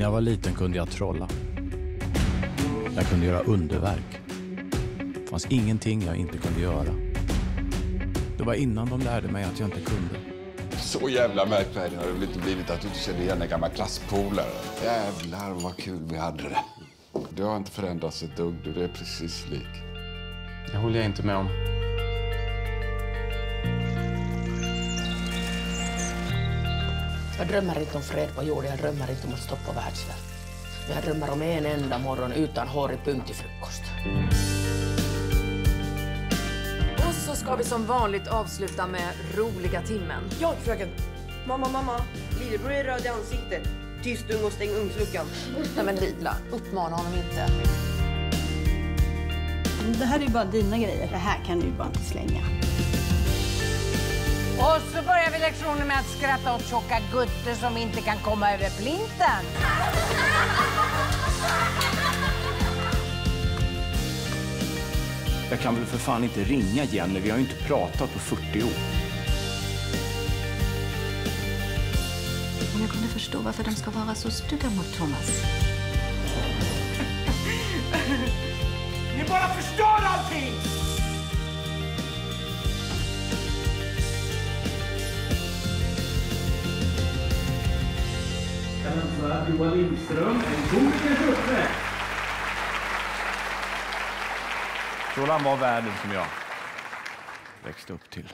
När jag var liten kunde jag trolla. Jag kunde göra underverk. Det fanns ingenting jag inte kunde göra. Det var innan de lärde mig att jag inte kunde. Så jävla märkvärdig har det väl inte blivit att du inte känner igen en gammal klasspolare. Jävlar vad kul vi hade det. Du har inte förändrats ett dugg, du. Det är precis lik. Det håller jag inte med om. Jag drömmer inte om fred på jorden, jag drömmer inte om att stoppa världssvält. Men jag drömmer om en enda morgon utan hårig punkt till frukost. Och så ska vi som vanligt avsluta med roliga timmen. Ja, fröken. Mamma, mamma. Lillebror är röd i ansiktet. Tyst ung och stäng ugnsluckan. Nej men Lila, uppmana honom inte. Det här är ju bara dina grejer. Det här kan du ju bara inte slänga. Och så börjar vi lektionen med att skratta åt tjocka gutter som inte kan komma över plinten. Jag kan väl för fan inte ringa Jenny, vi har ju inte pratat på 40 år. Om jag kunde förstå varför de ska vara så stygga mot Thomas. Ni bara förstör Jag Johan Lindström en god kaffe. Sådan var världen som jag växte upp till.